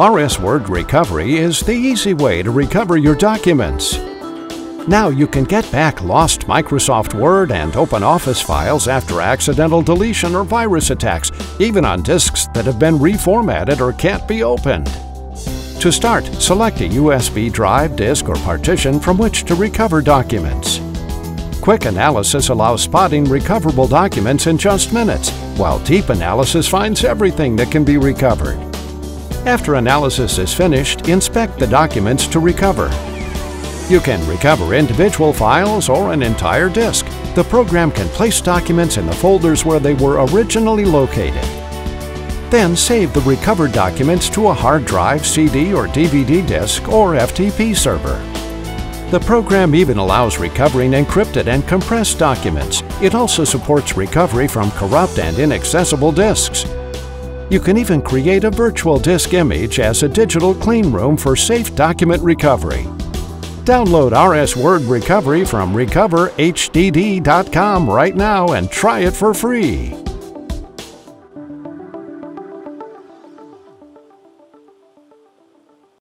RS Word Recovery is the easy way to recover your documents. Now you can get back lost Microsoft Word and OpenOffice files after accidental deletion or virus attacks, even on disks that have been reformatted or can't be opened. To start, select a USB drive, disk, or partition from which to recover documents. Quick analysis allows spotting recoverable documents in just minutes, while deep analysis finds everything that can be recovered. After analysis is finished, inspect the documents to recover. You can recover individual files or an entire disk. The program can place documents in the folders where they were originally located. Then save the recovered documents to a hard drive, CD or DVD disk or FTP server. The program even allows recovering encrypted and compressed documents. It also supports recovery from corrupt and inaccessible disks. You can even create a virtual disk image as a digital clean room for safe document recovery. Download RS Word Recovery from recoverhdd.com right now and try it for free.